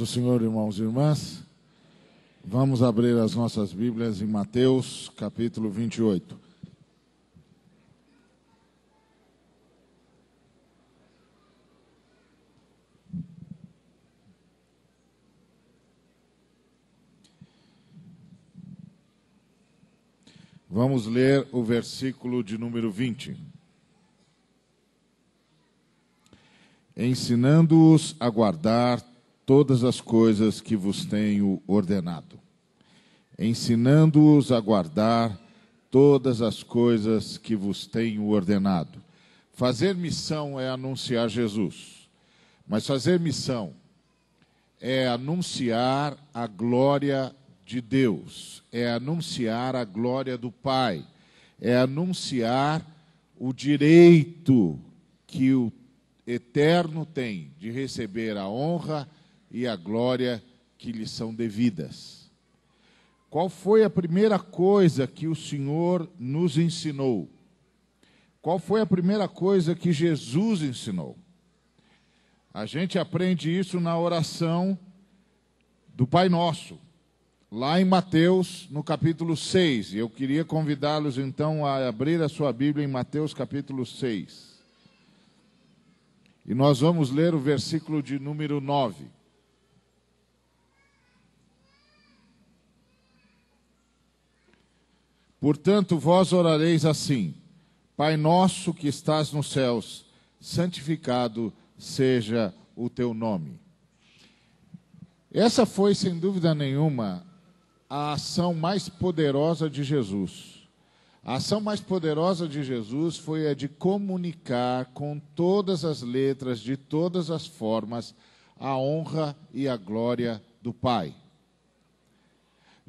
Do Senhor, irmãos e irmãs. Vamos abrir as nossas Bíblias em Mateus, capítulo 28. Vamos ler o versículo de número 20. Ensinando-os a guardar todas as coisas que vos tenho ordenado. Ensinando-os a guardar todas as coisas que vos tenho ordenado. Fazer missão é anunciar Jesus, mas fazer missão é anunciar a glória de Deus, é anunciar a glória do Pai, é anunciar o direito que o Eterno tem de receber a honra e a glória que lhe são devidas. Qual foi a primeira coisa que o Senhor nos ensinou? Qual foi a primeira coisa que Jesus ensinou? A gente aprende isso na oração do Pai Nosso lá em Mateus, no capítulo 6. E eu queria convidá-los então a abrir a sua Bíblia em Mateus, capítulo 6. E nós vamos ler o versículo de número 9. Portanto, vós orareis assim: Pai nosso que estás nos céus, santificado seja o teu nome. Essa foi, sem dúvida nenhuma, a ação mais poderosa de Jesus. A ação mais poderosa de Jesus foi a de comunicar com todas as letras, de todas as formas, a honra e a glória do Pai.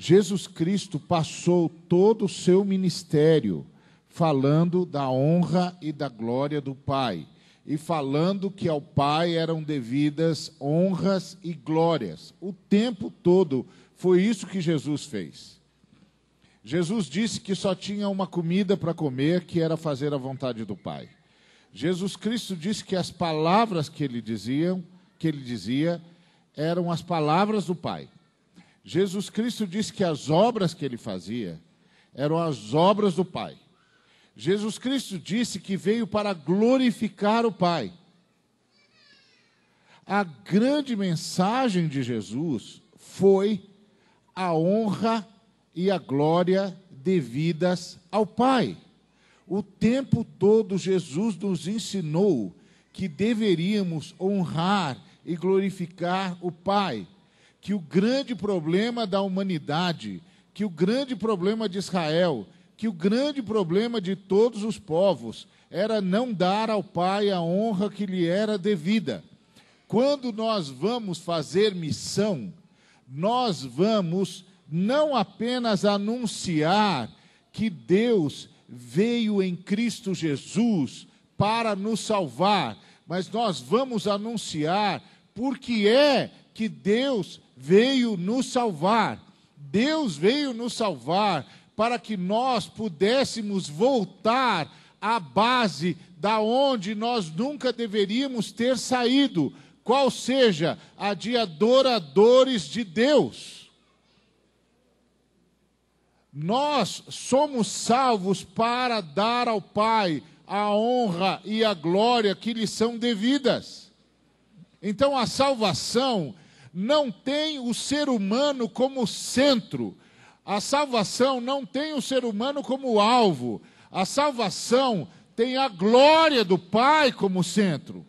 Jesus Cristo passou todo o seu ministério falando da honra e da glória do Pai, e falando que ao Pai eram devidas honras e glórias, o tempo todo foi isso que Jesus fez. Jesus disse que só tinha uma comida para comer, que era fazer a vontade do Pai. Jesus Cristo disse que as palavras que ele dizia, que ele dizia, eram as palavras do Pai. Jesus Cristo disse que as obras que ele fazia eram as obras do Pai. Jesus Cristo disse que veio para glorificar o Pai. A grande mensagem de Jesus foi a honra e a glória devidas ao Pai. O tempo todo Jesus nos ensinou que deveríamos honrar e glorificar o Pai, que o grande problema da humanidade, que o grande problema de Israel, que o grande problema de todos os povos era não dar ao Pai a honra que lhe era devida. Quando nós vamos fazer missão, nós vamos não apenas anunciar que Deus veio em Cristo Jesus para nos salvar, mas nós vamos anunciar porque é que Deus veio nos salvar. Deus veio nos salvar para que nós pudéssemos voltar à base da onde nós nunca deveríamos ter saído, qual seja a de adoradores de Deus. Nós somos salvos para dar ao Pai a honra e a glória que lhe são devidas. Então a salvação não tem o ser humano como centro, a salvação não tem o ser humano como alvo, a salvação tem a glória do Pai como centro.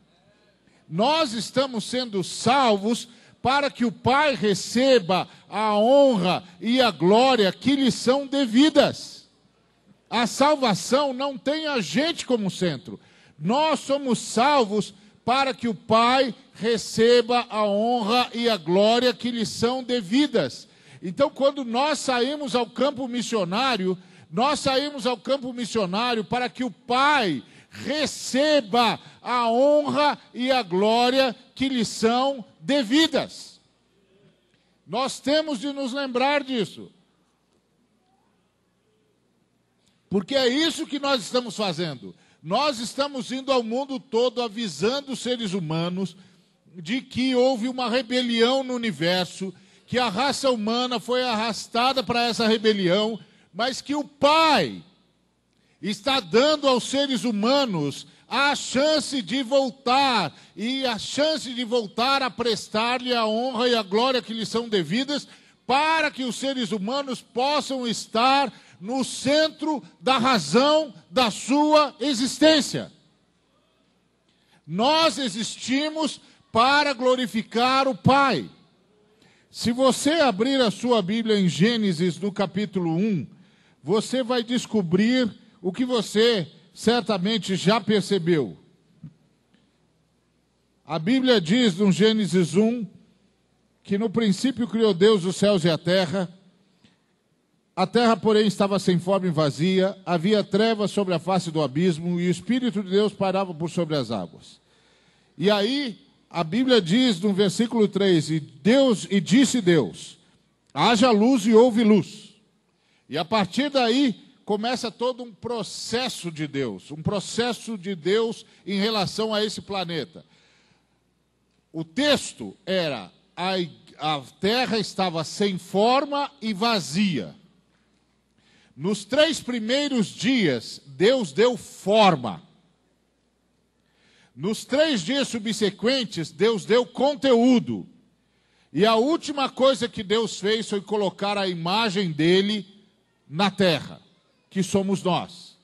Nós estamos sendo salvos para que o Pai receba a honra e a glória que lhe são devidas. A salvação não tem a gente como centro. Nós somos salvos para que o Pai receba a honra e a glória que lhe são devidas. Então, quando nós saímos ao campo missionário, nós saímos ao campo missionário para que o Pai receba a honra e a glória que lhe são devidas. Nós temos de nos lembrar disso. Porque é isso que nós estamos fazendo. Nós estamos indo ao mundo todo avisando os seres humanos, de que houve uma rebelião no universo, que a raça humana foi arrastada para essa rebelião, mas que o Pai está dando aos seres humanos a chance de voltar e a chance de voltar a prestar-lhe a honra e a glória que lhes são devidas, para que os seres humanos possam estar no centro da razão da sua existência. Nós existimos para glorificar o Pai. Se você abrir a sua Bíblia em Gênesis, no capítulo 1, você vai descobrir o que você certamente já percebeu. A Bíblia diz no Gênesis 1 que no princípio criou Deus os céus e a terra. A terra, porém, estava sem forma e vazia, havia trevas sobre a face do abismo e o Espírito de Deus parava por sobre as águas. E aí, a Bíblia diz no versículo 3: E Deus, e disse Deus: haja luz e houve luz. E a partir daí, começa todo um processo de Deus, um processo de Deus em relação a esse planeta. O texto era: a, a terra estava sem forma e vazia. Nos três primeiros dias, Deus deu forma. Nos três dias subsequentes, Deus deu conteúdo. E a última coisa que Deus fez foi colocar a imagem dele na terra que somos nós.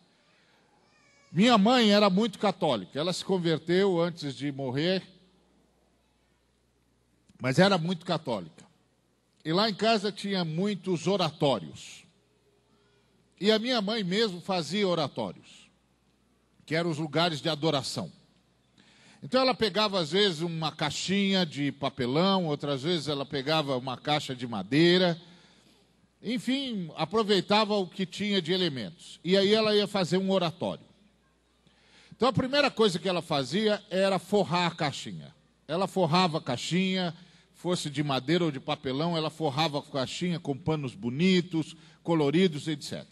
Minha mãe era muito católica, ela se converteu antes de morrer, mas era muito católica. E lá em casa tinha muitos oratórios. E a minha mãe mesmo fazia oratórios, que eram os lugares de adoração. Então ela pegava às vezes uma caixinha de papelão, outras vezes ela pegava uma caixa de madeira enfim, aproveitava o que tinha de elementos. E aí ela ia fazer um oratório. Então a primeira coisa que ela fazia era forrar a caixinha. Ela forrava a caixinha, fosse de madeira ou de papelão, ela forrava a caixinha com panos bonitos, coloridos, etc.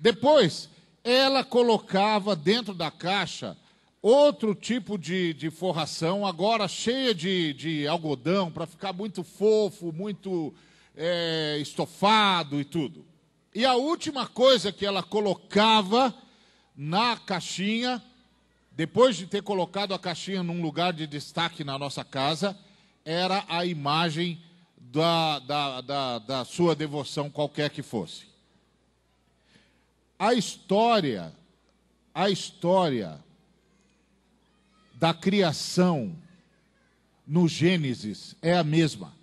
Depois, ela colocava dentro da caixa outro tipo de, de forração, agora cheia de, de algodão, para ficar muito fofo, muito é, estofado e tudo. E a última coisa que ela colocava na caixinha, depois de ter colocado a caixinha num lugar de destaque na nossa casa, era a imagem da, da, da, da sua devoção, qualquer que fosse. A história, a história da criação no Gênesis é a mesma.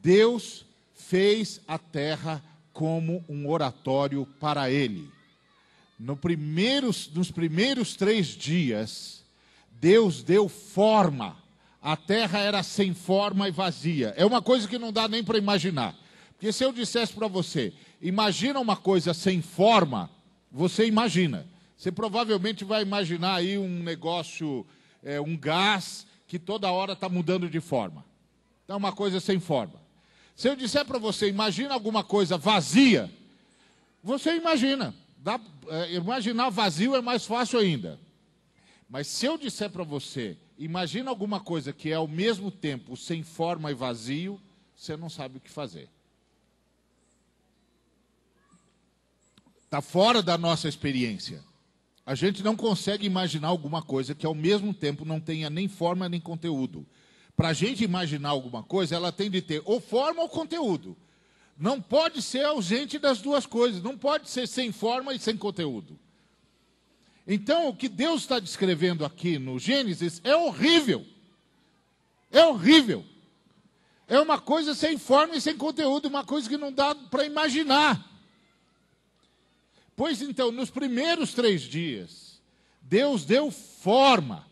Deus fez a terra como um oratório para ele. No primeiros, nos primeiros três dias, Deus deu forma. A terra era sem forma e vazia. É uma coisa que não dá nem para imaginar. Porque se eu dissesse para você, imagina uma coisa sem forma, você imagina. Você provavelmente vai imaginar aí um negócio, é, um gás que toda hora está mudando de forma. Então, uma coisa sem forma. Se eu disser para você, imagina alguma coisa vazia, você imagina. Dá, é, imaginar vazio é mais fácil ainda. Mas se eu disser para você, imagina alguma coisa que é ao mesmo tempo sem forma e vazio, você não sabe o que fazer. Está fora da nossa experiência. A gente não consegue imaginar alguma coisa que ao mesmo tempo não tenha nem forma nem conteúdo. Para a gente imaginar alguma coisa, ela tem de ter ou forma ou conteúdo. Não pode ser ausente das duas coisas. Não pode ser sem forma e sem conteúdo. Então, o que Deus está descrevendo aqui no Gênesis é horrível. É horrível. É uma coisa sem forma e sem conteúdo, uma coisa que não dá para imaginar. Pois então, nos primeiros três dias, Deus deu forma.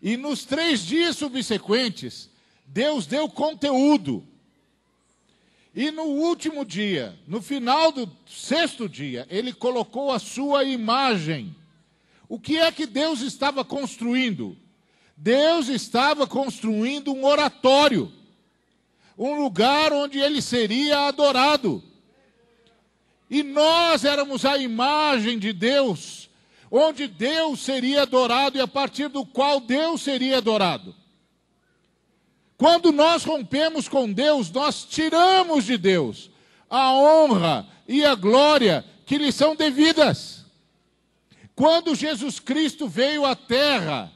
E nos três dias subsequentes, Deus deu conteúdo. E no último dia, no final do sexto dia, ele colocou a sua imagem. O que é que Deus estava construindo? Deus estava construindo um oratório, um lugar onde ele seria adorado. E nós éramos a imagem de Deus onde Deus seria adorado e a partir do qual Deus seria adorado. Quando nós rompemos com Deus, nós tiramos de Deus a honra e a glória que lhe são devidas. Quando Jesus Cristo veio à terra,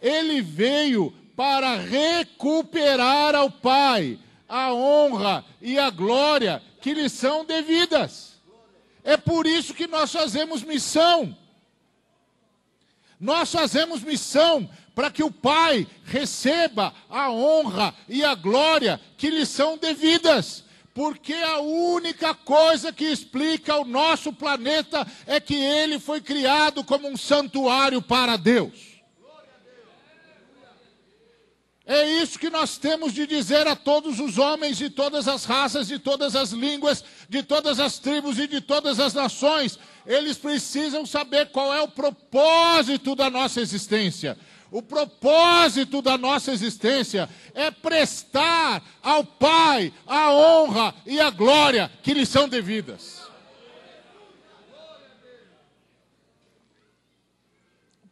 ele veio para recuperar ao Pai a honra e a glória que lhe são devidas. É por isso que nós fazemos missão. Nós fazemos missão para que o Pai receba a honra e a glória que lhe são devidas. Porque a única coisa que explica o nosso planeta é que ele foi criado como um santuário para Deus. É isso que nós temos de dizer a todos os homens de todas as raças, de todas as línguas, de todas as tribos e de todas as nações. Eles precisam saber qual é o propósito da nossa existência. O propósito da nossa existência é prestar ao Pai a honra e a glória que lhe são devidas.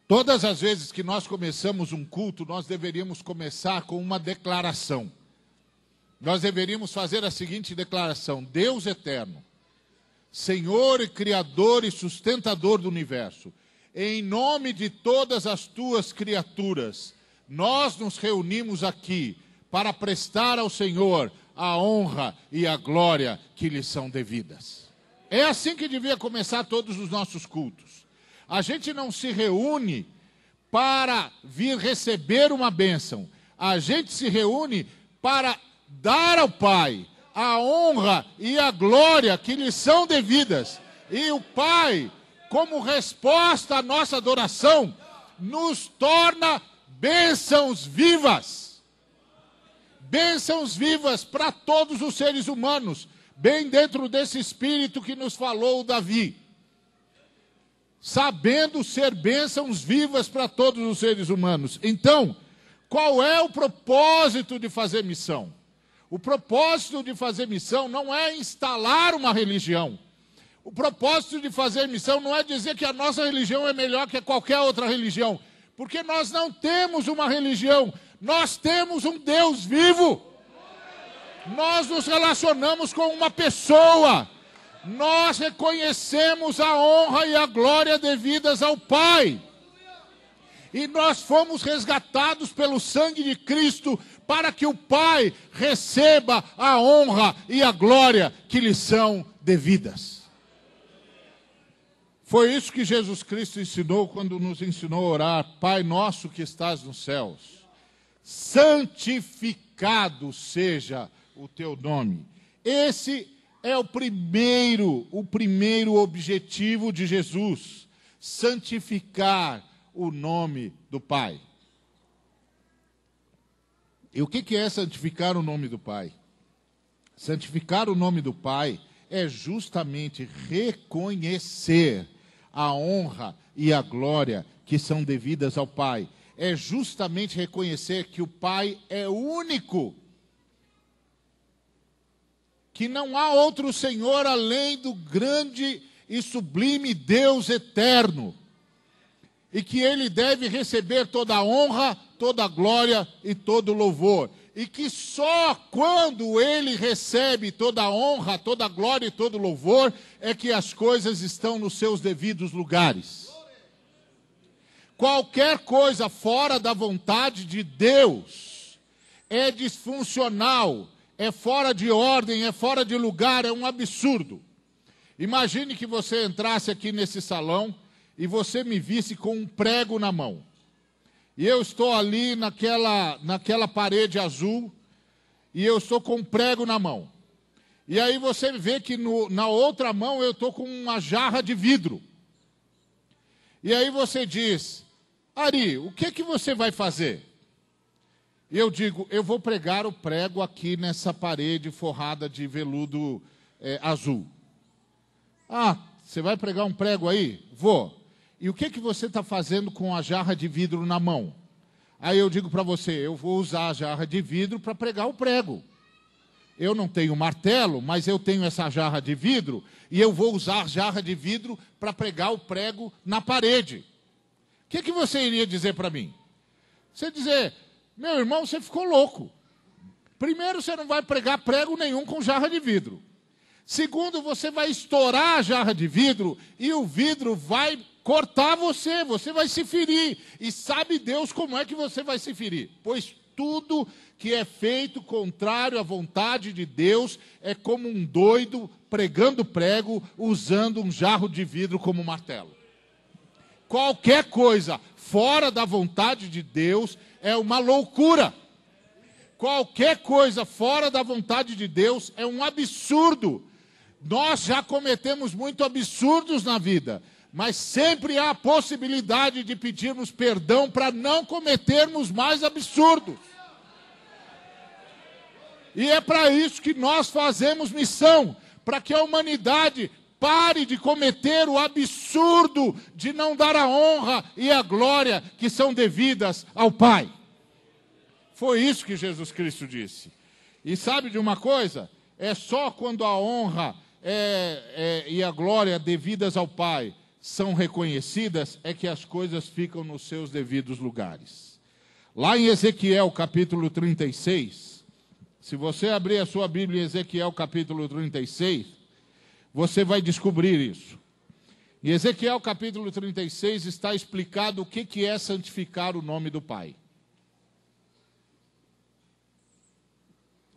Todas as vezes que nós começamos um culto, nós deveríamos começar com uma declaração. Nós deveríamos fazer a seguinte declaração: Deus eterno, Senhor e Criador e sustentador do universo, em nome de todas as tuas criaturas, nós nos reunimos aqui para prestar ao Senhor a honra e a glória que lhe são devidas. É assim que devia começar todos os nossos cultos. A gente não se reúne para vir receber uma bênção. A gente se reúne para dar ao Pai a honra e a glória que lhe são devidas. E o Pai, como resposta à nossa adoração, nos torna bênçãos vivas. Bênçãos vivas para todos os seres humanos, bem dentro desse espírito que nos falou Davi sabendo ser bênçãos vivas para todos os seres humanos. Então, qual é o propósito de fazer missão? O propósito de fazer missão não é instalar uma religião. O propósito de fazer missão não é dizer que a nossa religião é melhor que qualquer outra religião, porque nós não temos uma religião, nós temos um Deus vivo. Nós nos relacionamos com uma pessoa nós reconhecemos a honra e a glória devidas ao Pai. E nós fomos resgatados pelo sangue de Cristo para que o Pai receba a honra e a glória que lhe são devidas. Foi isso que Jesus Cristo ensinou quando nos ensinou a orar: Pai nosso que estás nos céus, santificado seja o teu nome. Esse é o primeiro, o primeiro objetivo de Jesus, santificar o nome do Pai. E o que é santificar o nome do Pai? Santificar o nome do Pai é justamente reconhecer a honra e a glória que são devidas ao Pai. É justamente reconhecer que o Pai é único que não há outro Senhor além do grande e sublime Deus eterno, e que ele deve receber toda a honra, toda a glória e todo o louvor, e que só quando ele recebe toda a honra, toda a glória e todo o louvor é que as coisas estão nos seus devidos lugares. Qualquer coisa fora da vontade de Deus é disfuncional, é fora de ordem, é fora de lugar, é um absurdo. Imagine que você entrasse aqui nesse salão e você me visse com um prego na mão. E eu estou ali naquela, naquela parede azul e eu estou com um prego na mão. E aí você vê que no, na outra mão eu estou com uma jarra de vidro. E aí você diz, Ari, o que, que você vai fazer? Eu digo, eu vou pregar o prego aqui nessa parede forrada de veludo é, azul. Ah, você vai pregar um prego aí? Vou. E o que, que você está fazendo com a jarra de vidro na mão? Aí eu digo para você, eu vou usar a jarra de vidro para pregar o prego. eu não tenho martelo, mas eu tenho essa jarra de vidro e eu vou usar a jarra de vidro para pregar o prego na parede. O que, que você iria dizer para mim? Você dizer, meu irmão, você ficou louco. Primeiro, você não vai pregar prego nenhum com jarra de vidro. Segundo, você vai estourar a jarra de vidro e o vidro vai cortar você, você vai se ferir. E sabe Deus como é que você vai se ferir? Pois tudo que é feito contrário à vontade de Deus é como um doido pregando prego usando um jarro de vidro como martelo. Qualquer coisa fora da vontade de Deus é uma loucura. Qualquer coisa fora da vontade de Deus é um absurdo. Nós já cometemos muito absurdos na vida, mas sempre há a possibilidade de pedirmos perdão para não cometermos mais absurdos. E é para isso que nós fazemos missão para que a humanidade pare de cometer o absurdo de não dar a honra e a glória que são devidas ao Pai. Foi isso que Jesus Cristo disse. E sabe de uma coisa? É só quando a honra é, é, e a glória devidas ao Pai são reconhecidas, é que as coisas ficam nos seus devidos lugares. Lá em Ezequiel capítulo 36, se você abrir a sua Bíblia em Ezequiel capítulo 36, você vai descobrir isso. Em Ezequiel capítulo 36 está explicado o que é santificar o nome do Pai.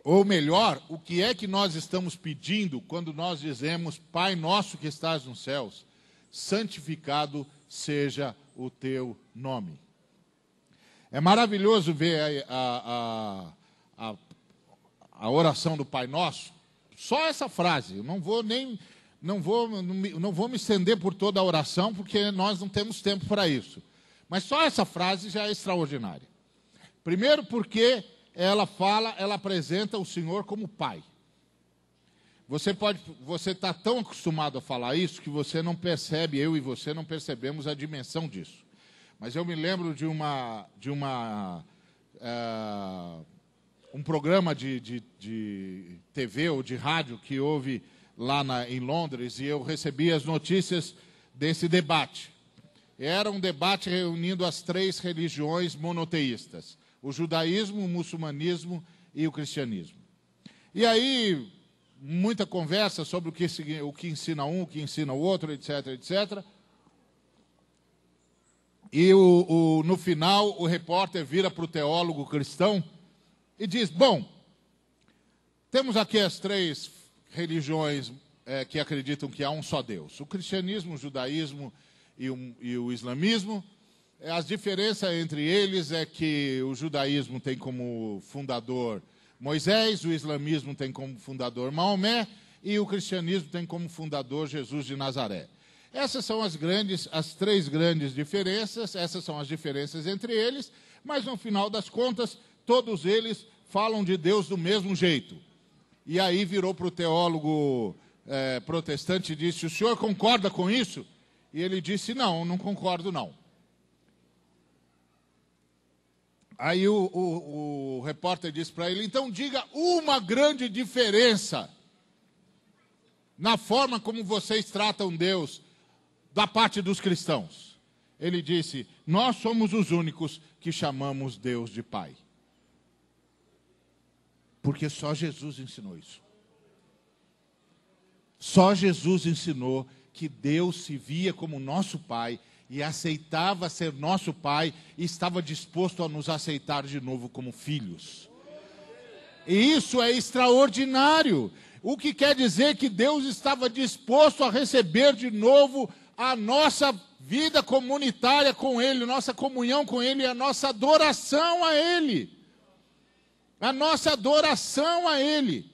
Ou melhor, o que é que nós estamos pedindo quando nós dizemos Pai nosso que estás nos céus, santificado seja o teu nome. É maravilhoso ver a, a, a, a oração do Pai Nosso, só essa frase, eu não vou nem não vou, não vou me estender por toda a oração, porque nós não temos tempo para isso. Mas só essa frase já é extraordinária. Primeiro, porque ela fala, ela apresenta o Senhor como Pai. Você pode, você está tão acostumado a falar isso que você não percebe, eu e você não percebemos a dimensão disso. Mas eu me lembro de uma, de uma, uh, um programa de, de, de, TV ou de rádio que houve lá na, em Londres e eu recebi as notícias desse debate. Era um debate reunindo as três religiões monoteístas o judaísmo, o muçulmanismo e o cristianismo. E aí, muita conversa sobre o que, o que ensina um, o que ensina o outro, etc, etc. E o, o, no final, o repórter vira para o teólogo cristão e diz: Bom, temos aqui as três religiões é, que acreditam que há um só Deus: o cristianismo, o judaísmo e o, e o islamismo. É, as diferenças entre eles é que o judaísmo tem como fundador Moisés, o islamismo tem como fundador Maomé e o cristianismo tem como fundador Jesus de Nazaré. Essas são as grandes, as três grandes diferenças, essas são as diferenças entre eles, mas no final das contas, todos eles falam de Deus do mesmo jeito. E aí virou para o teólogo é, protestante e disse: O senhor concorda com isso? E ele disse: Não, não concordo não. Aí o, o, o repórter disse para ele: então diga uma grande diferença na forma como vocês tratam Deus da parte dos cristãos. Ele disse: Nós somos os únicos que chamamos Deus de Pai. Porque só Jesus ensinou isso. Só Jesus ensinou que Deus se via como nosso Pai e aceitava ser nosso Pai e estava disposto a nos aceitar de novo como filhos. E isso é extraordinário. O que quer dizer que Deus estava disposto a receber de novo a nossa vida comunitária com Ele, nossa comunhão com Ele, a nossa adoração a Ele. A nossa adoração a Ele.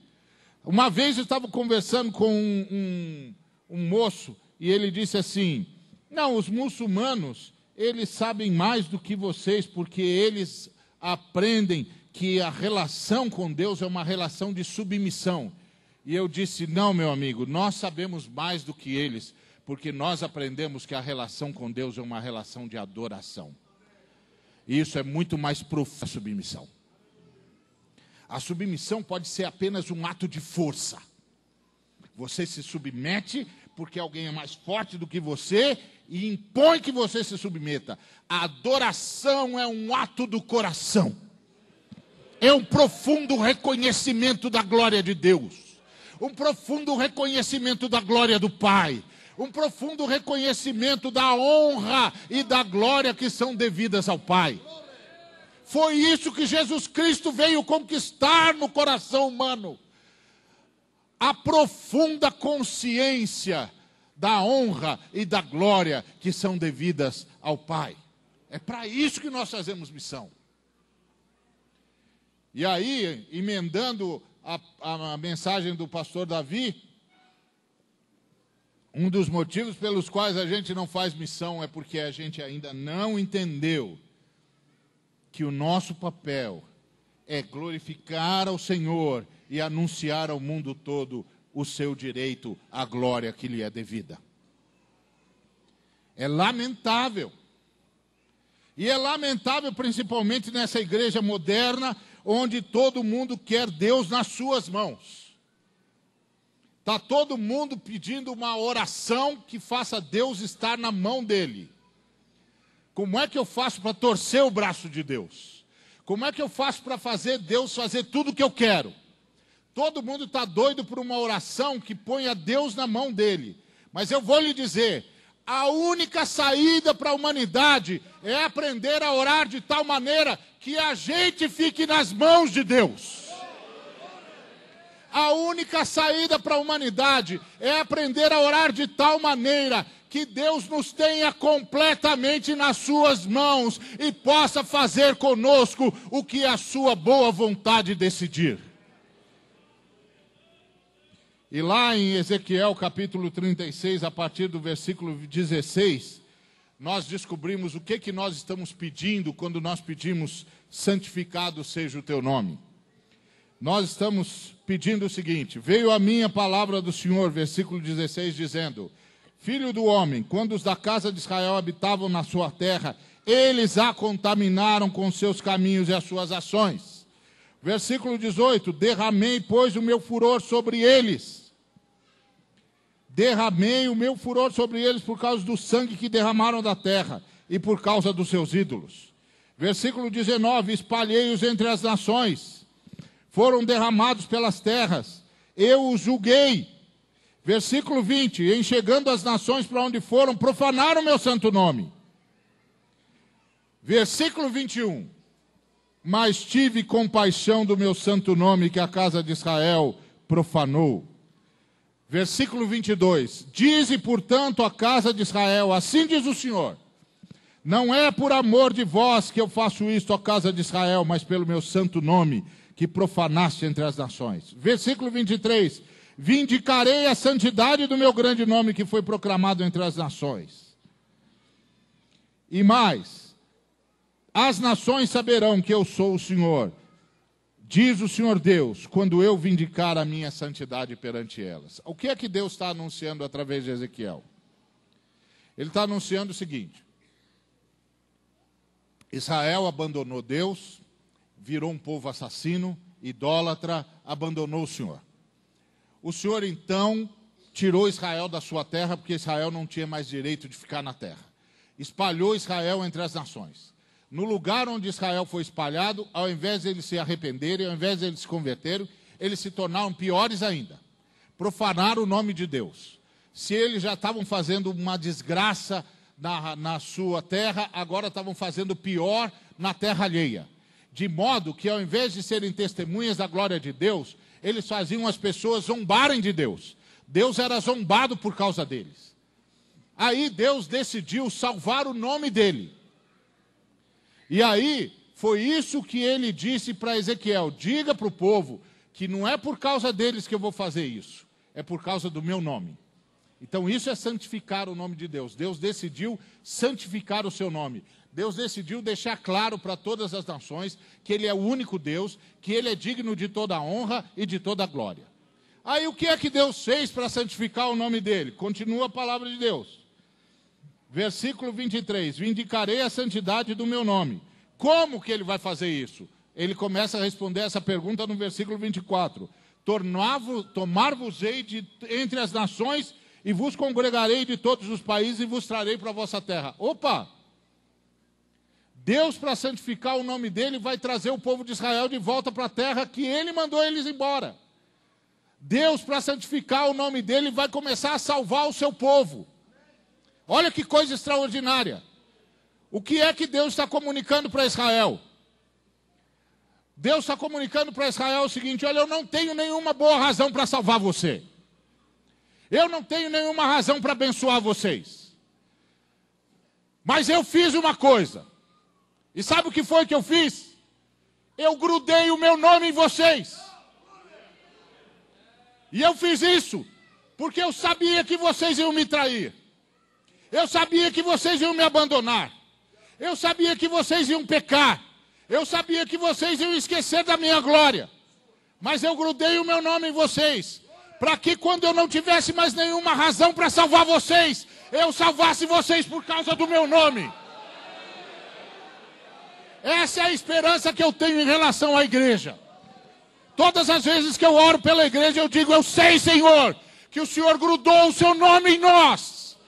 Uma vez eu estava conversando com um, um, um moço e ele disse assim: não, os muçulmanos, eles sabem mais do que vocês, porque eles aprendem que a relação com Deus é uma relação de submissão. E eu disse: não, meu amigo, nós sabemos mais do que eles, porque nós aprendemos que a relação com Deus é uma relação de adoração. E isso é muito mais profunda submissão. A submissão pode ser apenas um ato de força. Você se submete porque alguém é mais forte do que você e impõe que você se submeta. A adoração é um ato do coração. É um profundo reconhecimento da glória de Deus. Um profundo reconhecimento da glória do Pai um profundo reconhecimento da honra e da glória que são devidas ao Pai. Foi isso que Jesus Cristo veio conquistar no coração humano. A profunda consciência da honra e da glória que são devidas ao Pai. É para isso que nós fazemos missão. E aí, emendando a, a, mensagem do pastor Davi, um dos motivos pelos quais a gente não faz missão é porque a gente ainda não entendeu que o nosso papel é glorificar ao Senhor e anunciar ao mundo todo o seu direito à glória que lhe é devida. É lamentável. E é lamentável principalmente nessa igreja moderna, onde todo mundo quer Deus nas suas mãos. Está todo mundo pedindo uma oração que faça Deus estar na mão dele. Como é que eu faço para torcer o braço de Deus? Como é que eu faço para fazer Deus fazer tudo o que eu quero? Todo mundo está doido por uma oração que ponha Deus na mão dele. Mas eu vou lhe dizer: a única saída para a humanidade é aprender a orar de tal maneira que a gente fique nas mãos de Deus. A única saída para a humanidade é aprender a orar de tal maneira que Deus nos tenha completamente nas suas mãos e possa fazer conosco o que a sua boa vontade decidir. E lá em Ezequiel capítulo 36, a partir do versículo 16, nós descobrimos o que que nós estamos pedindo quando nós pedimos santificado seja o teu nome nós estamos pedindo o seguinte: veio a minha palavra do Senhor, versículo 16, dizendo: Filho do homem, quando os da casa de Israel habitavam na sua terra, eles a contaminaram com seus caminhos e as suas ações. Versículo 18: Derramei, pois, o meu furor sobre eles. Derramei o meu furor sobre eles por causa do sangue que derramaram da terra e por causa dos seus ídolos. Versículo 19: Espalhei-os entre as nações foram derramados pelas terras. Eu os julguei. Versículo 20: Em chegando as nações para onde foram, profanaram meu santo nome. Versículo 21. Mas tive compaixão do meu santo nome que a casa de Israel profanou. Versículo 22. Dize, portanto, a casa de Israel: Assim diz o Senhor. Não é por amor de vós que eu faço isto à casa de Israel, mas pelo meu santo nome que profanaste entre as nações. Versículo 23: Vindicarei a santidade do meu grande nome que foi proclamado entre as nações. E mais: As nações saberão que eu sou o Senhor, diz o Senhor Deus, quando eu vindicar a minha santidade perante elas. O que é que Deus está anunciando através de Ezequiel? Ele está anunciando o seguinte: Israel abandonou Deus, virou um povo assassino, idólatra, abandonou o Senhor. O Senhor então tirou Israel da sua terra, porque Israel não tinha mais direito de ficar na terra. Espalhou Israel entre as nações. No lugar onde Israel foi espalhado, ao invés de eles se arrependerem, ao invés de eles se converterem, eles se tornaram piores ainda. Profanaram o nome de Deus. Se eles já estavam fazendo uma desgraça na, na sua terra, agora estavam fazendo pior na terra alheia de modo que ao invés de serem testemunhas da glória de Deus, eles faziam as pessoas zombarem de Deus. Deus era zombado por causa deles. Aí Deus decidiu salvar o nome dele. E aí foi isso que ele disse para Ezequiel: diga para o povo que não é por causa deles que eu vou fazer isso, é por causa do meu nome. Então isso é santificar o nome de Deus. Deus decidiu santificar o seu nome. Deus decidiu deixar claro para todas as nações que Ele é o único Deus, que Ele é digno de toda honra e de toda a glória. Aí o que é que Deus fez para santificar o nome dele? Continua a palavra de Deus. Versículo 23: Vindicarei a santidade do meu nome. Como que ele vai fazer isso? ele começa a responder essa pergunta no versículo 24: Tomar-vos-ei entre as nações e vos congregarei de todos os países e vos trarei para a vossa terra. Opa! Deus, para santificar o nome dele, vai trazer o povo de Israel de volta para a terra que ele mandou eles embora. Deus, para santificar o nome dele, vai começar a salvar o seu povo. Olha que coisa extraordinária. O que é que Deus está comunicando para Israel? Deus está comunicando para Israel o seguinte: olha, eu não tenho nenhuma boa razão para salvar você. Eu não tenho nenhuma razão para abençoar vocês. Mas eu fiz uma coisa. E sabe o que foi que eu fiz? Eu grudei o meu nome em vocês. E eu fiz isso porque eu sabia que vocês iam me trair. Eu sabia que vocês iam me abandonar. Eu sabia que vocês iam pecar. Eu sabia que vocês iam esquecer da minha glória. Mas eu grudei o meu nome em vocês. Para que quando eu não tivesse mais nenhuma razão para salvar vocês, eu salvasse vocês por causa do meu nome. Essa é a esperança que eu tenho em relação à igreja. Todas as vezes que eu oro pela igreja, eu digo: Eu sei, Senhor, que o Senhor grudou o seu nome em nós.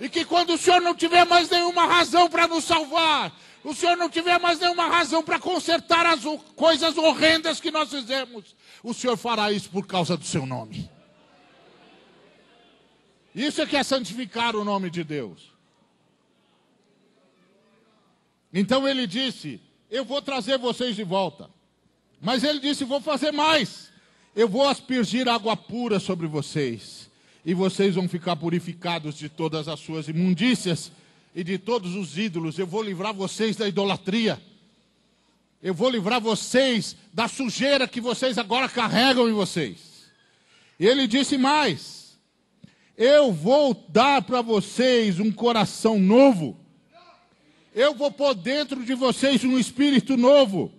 E que quando o Senhor não tiver mais nenhuma razão para nos salvar, o Senhor não tiver mais nenhuma razão para consertar as coisas horrendas que nós fizemos, o Senhor fará isso por causa do seu nome. Isso é que é santificar o nome de Deus. Então ele disse: eu vou trazer vocês de volta. Mas ele disse: Vou fazer mais. Eu vou aspergir água pura sobre vocês. E vocês vão ficar purificados de todas as suas imundícias e de todos os ídolos. Eu vou livrar vocês da idolatria. Eu vou livrar vocês da sujeira que vocês agora carregam em vocês. E ele disse mais: Eu vou dar para vocês um coração novo eu vou pôr dentro de vocês um espírito novo.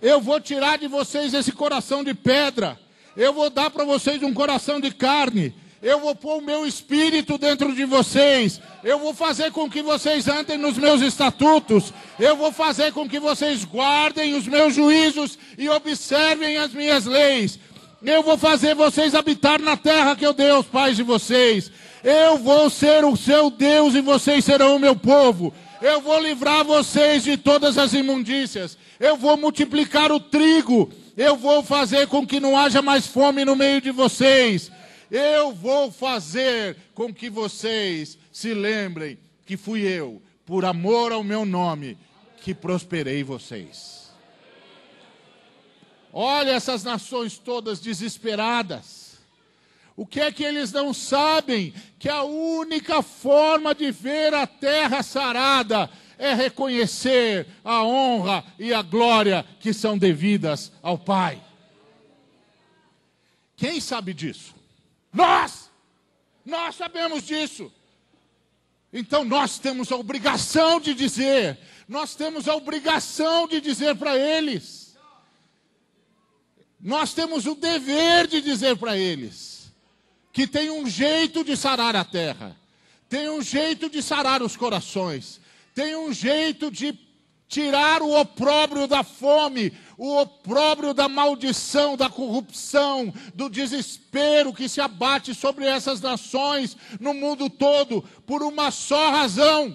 Eu vou tirar de vocês esse coração de pedra. Eu vou dar para vocês um coração de carne. Eu vou pôr o meu espírito dentro de vocês. Eu vou fazer com que vocês andem nos meus estatutos. Eu vou fazer com que vocês guardem os meus juízos e observem as minhas leis. Eu vou fazer vocês habitar na terra que eu dei aos pais de vocês. Eu vou ser o seu Deus e vocês serão o meu povo. Eu vou livrar vocês de todas as imundícias. Eu vou multiplicar o trigo. Eu vou fazer com que não haja mais fome no meio de vocês. Eu vou fazer com que vocês se lembrem que fui eu, por amor ao meu nome, que prosperei vocês. Olha essas nações todas desesperadas. O que é que eles não sabem? Que a única forma de ver a terra sarada é reconhecer a honra e a glória que são devidas ao Pai. Quem sabe disso? Nós! Nós sabemos disso. Então nós temos a obrigação de dizer, nós temos a obrigação de dizer para eles, nós temos o dever de dizer para eles que tem um jeito de sarar a terra, tem um jeito de sarar os corações, tem um jeito de tirar o opróbrio da fome, o opróbrio da maldição, da corrupção, do desespero que se abate sobre essas nações no mundo todo, por uma só razão: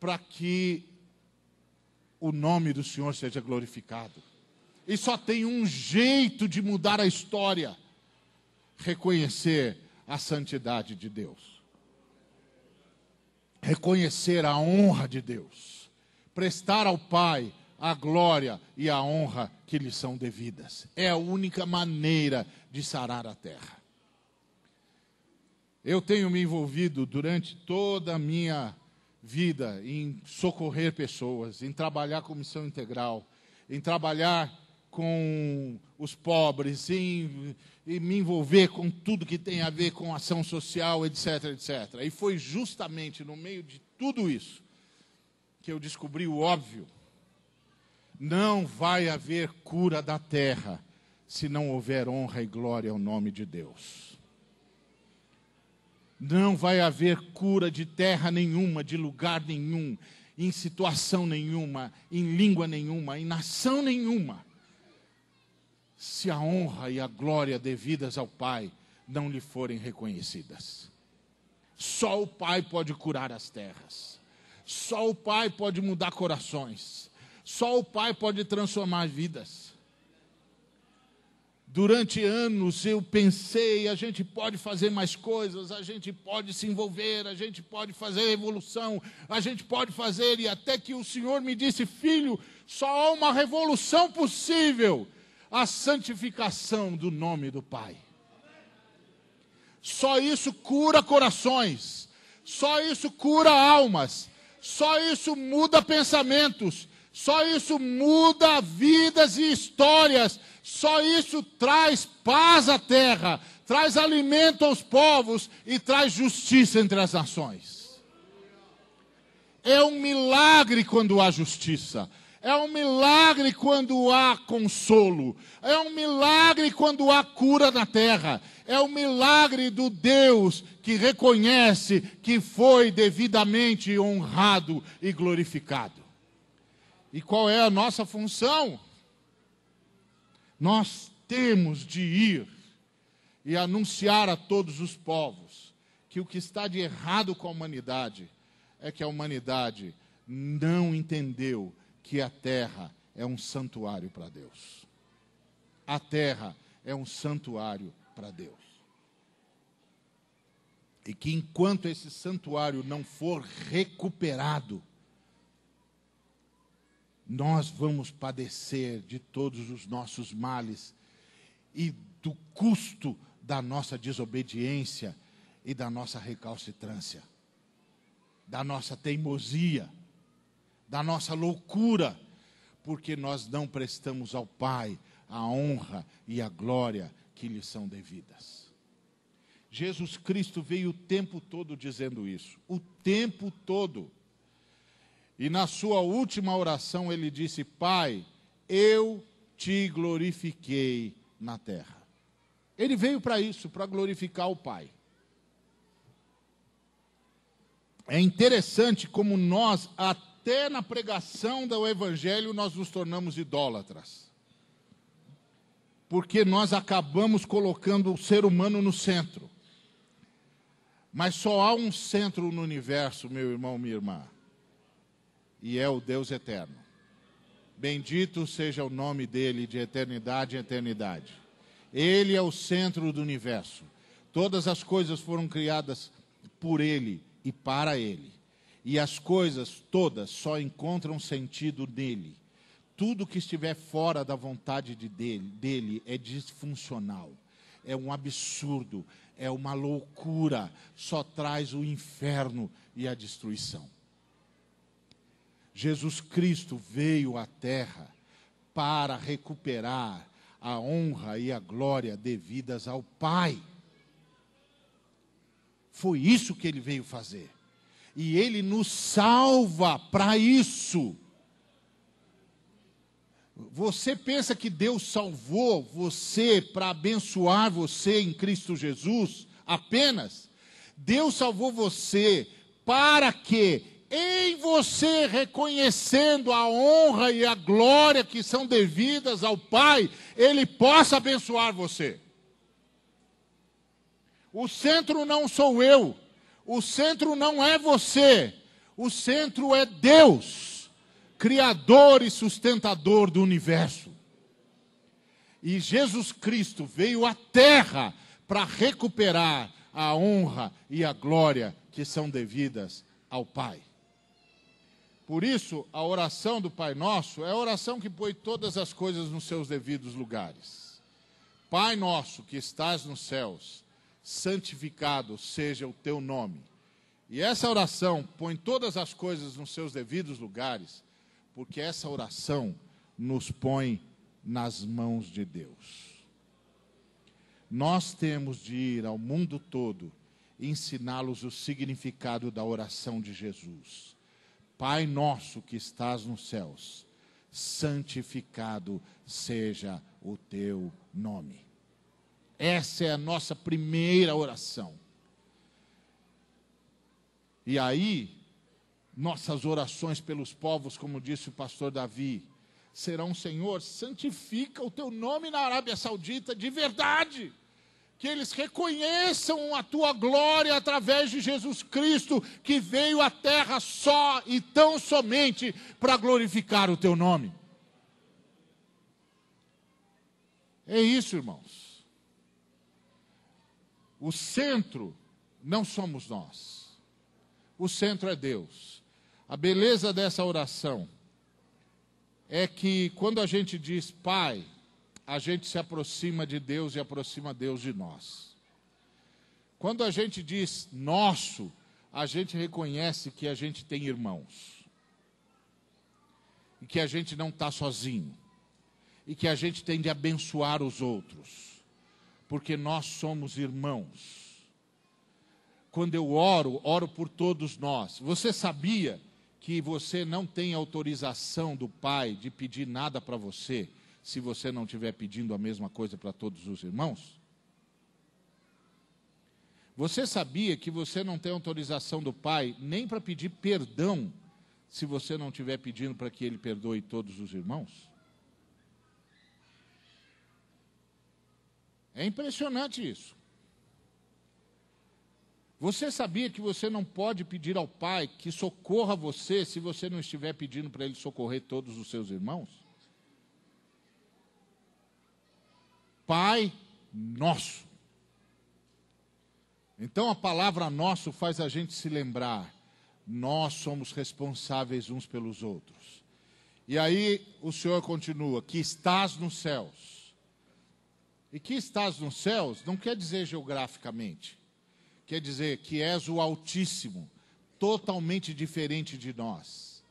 para que o nome do Senhor seja glorificado. E só tem um jeito de mudar a história reconhecer a santidade de Deus, reconhecer a honra de Deus, prestar ao Pai a glória e a honra que lhe são devidas. É a única maneira de sarar a terra. Eu tenho me envolvido durante toda a minha vida em socorrer pessoas, em trabalhar com missão integral, em trabalhar com os pobres, em e me envolver com tudo que tem a ver com ação social, etc, etc. E foi justamente no meio de tudo isso que eu descobri o óbvio. Não vai haver cura da terra se não houver honra e glória ao nome de Deus. Não vai haver cura de terra nenhuma, de lugar nenhum, em situação nenhuma, em língua nenhuma, em nação nenhuma, se a honra e a glória devidas ao Pai não lhe forem reconhecidas. Só o Pai pode curar as terras. Só o Pai pode mudar corações. Só o Pai pode transformar vidas. Durante anos eu pensei, a gente pode fazer mais coisas, a gente pode se envolver, a gente pode fazer revolução, a gente pode fazer, e até que o Senhor me disse, filho, só há uma revolução possível, a santificação do nome do Pai. Só isso cura corações, só isso cura almas, só isso muda pensamentos, só isso muda vidas e histórias, só isso traz paz à terra, traz alimento aos povos e traz justiça entre as nações. É um milagre quando há justiça. É um milagre quando há consolo. É um milagre quando há cura na terra. É um milagre do Deus que reconhece que foi devidamente honrado e glorificado. E qual é a nossa função? Nós temos de ir e anunciar a todos os povos que o que está de errado com a humanidade é que a humanidade não entendeu que a terra é um santuário para Deus. A terra é um santuário para Deus. E que enquanto esse santuário não for recuperado, nós vamos padecer de todos os nossos males e do custo da nossa desobediência e da nossa recalcitrância, da nossa teimosia da nossa loucura, porque nós não prestamos ao Pai a honra e a glória que lhe são devidas. Jesus Cristo veio o tempo todo dizendo isso, o tempo todo. E na sua última oração ele disse: Pai, eu te glorifiquei na terra. Ele veio para isso, para glorificar o Pai. É interessante como nós, até até na pregação do Evangelho nós nos tornamos idólatras. Porque nós acabamos colocando o ser humano no centro. Mas só há um centro no universo, meu irmão, minha irmã. E é o Deus eterno. Bendito seja o nome dele de eternidade em eternidade. Ele é o centro do universo. Todas as coisas foram criadas por ele e para ele. E as coisas todas só encontram sentido nele. Tudo que estiver fora da vontade de dele, dele é disfuncional, é um absurdo, é uma loucura, só traz o inferno e a destruição. Jesus Cristo veio à terra para recuperar a honra e a glória devidas ao Pai. Foi isso que ele veio fazer e Ele nos salva para isso. Você pensa que Deus salvou você para abençoar você em Cristo Jesus apenas? Deus salvou você para que, em você reconhecendo a honra e a glória que são devidas ao Pai, Ele possa abençoar você. O centro não sou eu, o centro não é você, o centro é Deus, Criador e sustentador do universo. E Jesus Cristo veio à terra para recuperar a honra e a glória que são devidas ao Pai. Por isso, a oração do Pai Nosso é a oração que põe todas as coisas nos seus devidos lugares. Pai Nosso que estás nos céus, santificado seja o teu nome. E essa oração põe todas as coisas nos seus devidos lugares, porque essa oração nos põe nas mãos de Deus. Nós temos de ir ao mundo todo ensiná-los o significado da oração de Jesus. Pai nosso que estás nos céus, santificado seja o teu nome. Essa é a nossa primeira oração. E aí, Nossas orações pelos povos, como disse o pastor Davi, serão: Senhor, santifica o teu nome na Arábia Saudita de verdade que eles reconheçam a tua glória através de Jesus Cristo, que veio à terra só e tão somente para glorificar o teu nome. É isso, irmãos. O centro não somos nós. O centro é Deus. A beleza dessa oração é que quando a gente diz Pai, a gente se aproxima de Deus e aproxima Deus de nós. Quando a gente diz nosso, a gente reconhece que a gente tem irmãos. E que a gente não está sozinho. E que a gente tem de abençoar os outros. Porque nós somos irmãos. Quando eu oro, oro por todos nós. Você sabia que você não tem autorização do Pai de pedir nada para você? se você não estiver pedindo a mesma coisa para todos os irmãos? Você sabia que você não tem autorização do Pai nem para pedir perdão se você não estiver pedindo para que Ele perdoe todos os irmãos? É impressionante isso. Você sabia que você não pode pedir ao Pai que socorra você se você não estiver pedindo para Ele socorrer todos os seus irmãos? Pai nosso. Então a palavra nosso faz a gente se lembrar, nós somos responsáveis uns pelos outros. E aí o Senhor continua: que estás nos céus. E que estás nos céus não quer dizer geograficamente, quer dizer que és o Altíssimo, totalmente diferente de nós.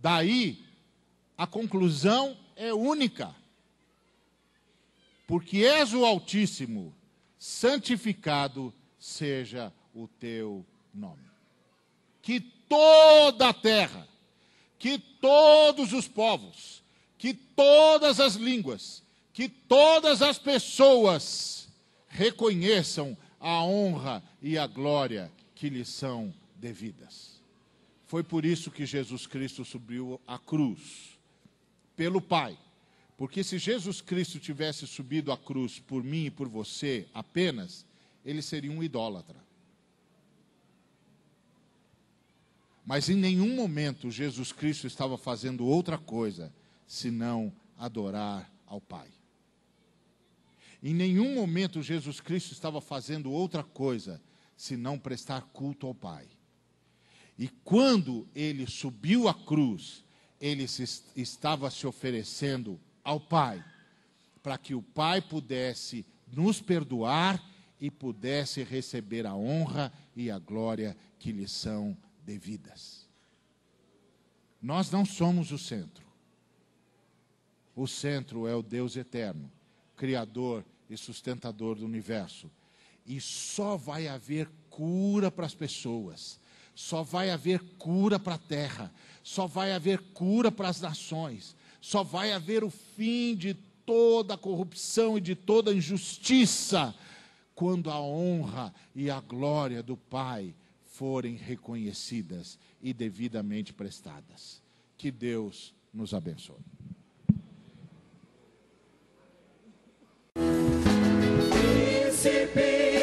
Daí, a conclusão é única porque és o Altíssimo, santificado seja o teu nome. Que toda a terra, que todos os povos, que todas as línguas, que todas as pessoas reconheçam a honra e a glória que lhes são devidas. Foi por isso que Jesus Cristo subiu à cruz, pelo Pai porque se Jesus Cristo tivesse subido à cruz por mim e por você apenas, ele seria um idólatra. Mas em nenhum momento Jesus Cristo estava fazendo outra coisa senão adorar ao Pai. Em nenhum momento Jesus Cristo estava fazendo outra coisa senão prestar culto ao Pai. E quando ele subiu à cruz, ele se, estava se oferecendo ao Pai, para que o Pai pudesse nos perdoar e pudesse receber a honra e a glória que lhe são devidas. Nós não somos o centro. O centro é o Deus eterno, Criador e sustentador do universo. E só vai haver cura para as pessoas, só vai haver cura para a terra, só vai haver cura para as nações, só vai haver o fim de toda a corrupção e de toda a injustiça quando a honra e a glória do Pai forem reconhecidas e devidamente prestadas. Que Deus nos abençoe. Mississippi.